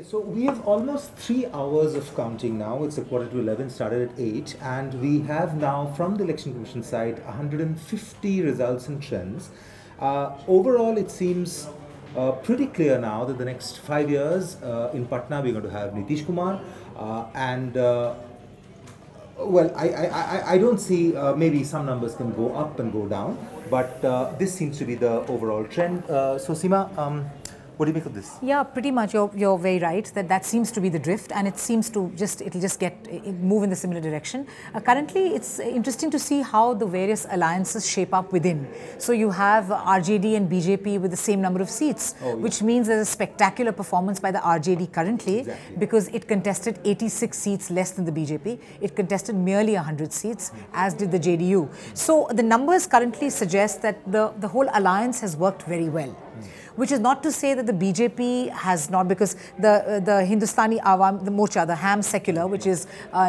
Okay, so we have almost three hours of counting now. It's a quarter to 11, started at 8, and we have now from the Election Commission side 150 results and trends. Uh, overall, it seems uh, pretty clear now that the next five years uh, in Patna we're going to have Nitish Kumar uh, and uh, well, I, I, I, I don't see uh, maybe some numbers can go up and go down, but this seems to be the overall trend. So, Seema, um, what do you make of this? Yeah, pretty much. You're, you're very right that that seems to be the drift, and it seems to just it'll just get move in the similar direction. Uh, currently, it's interesting to see how the various alliances shape up within. So you have RJD and BJP with the same number of seats, oh, yeah. which means there's a spectacular performance by the RJD currently exactly. because it contested 86 seats less than the BJP. It contested merely 100 seats, as did the JDU. So the numbers currently suggest that the the whole alliance has worked very well. Which is not to say that the BJP has not, because the uh, the Hindustani Awam, the Morcha, the Ham Secular, which is uh,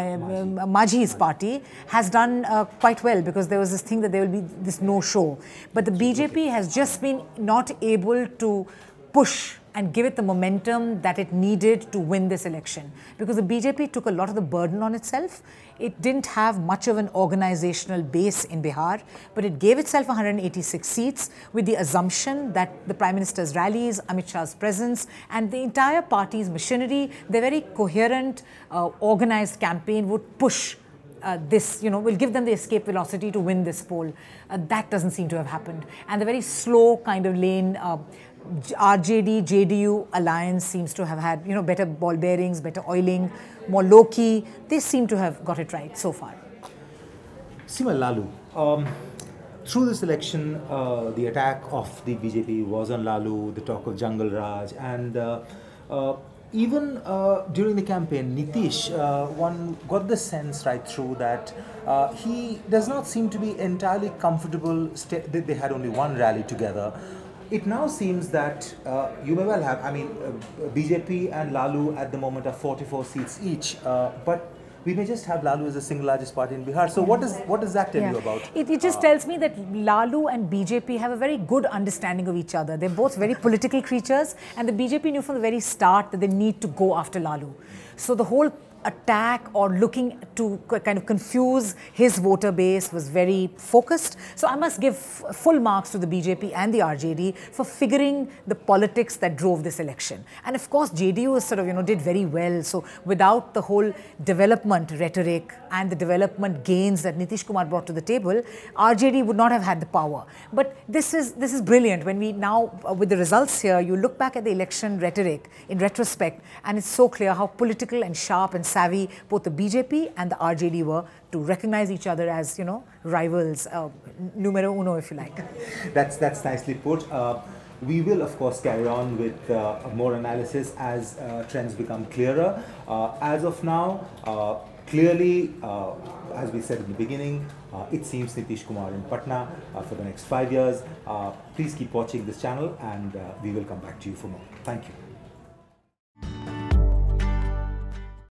Majhi's party, has done uh, quite well because there was this thing that there will be this no show. But the BJP has just been not able to push and give it the momentum that it needed to win this election. Because the BJP took a lot of the burden on itself. It didn't have much of an organizational base in Bihar, but it gave itself 186 seats with the assumption that the Prime Minister's rallies, Amit Shah's presence, and the entire party's machinery, their very coherent, uh, organized campaign would push uh, this, you know, will give them the escape velocity to win this poll. Uh, that doesn't seem to have happened. And the very slow kind of lane uh, RJD, JDU alliance seems to have had, you know, better ball bearings, better oiling, more low key. They seem to have got it right so far. Seema Lalu, um, through this election, uh, the attack of the BJP was on Lalu, the talk of Jungle Raj, and uh, uh, even uh, during the campaign, Nitish, uh, one got the sense right through that uh, he does not seem to be entirely comfortable. That they had only one rally together it now seems that uh, you may well have, I mean, uh, BJP and Lalu at the moment are 44 seats each, uh, but we may just have Lalu as the single largest party in Bihar. So what, is, what does that tell yeah. you about? It, it just uh, tells me that Lalu and BJP have a very good understanding of each other. They're both very political creatures and the BJP knew from the very start that they need to go after Lalu. So the whole attack or looking to kind of confuse his voter base was very focused. So I must give full marks to the BJP and the RJD for figuring the politics that drove this election. And of course, JDU sort of, you know, did very well. So without the whole development rhetoric and the development gains that Nitish Kumar brought to the table, RJD would not have had the power. But this is, this is brilliant. When we now, uh, with the results here, you look back at the election rhetoric in retrospect, and it's so clear how political and sharp and savvy both the BJP and the RJD were to recognize each other as, you know, rivals, uh, numero uno, if you like. that's, that's nicely put. Uh, we will, of course, carry on with uh, more analysis as uh, trends become clearer. Uh, as of now, uh, clearly, as we said in the beginning, it seems Nitish Kumar in Patna for the next five years. please keep watching this channel and we will come back to you for more. Thank you.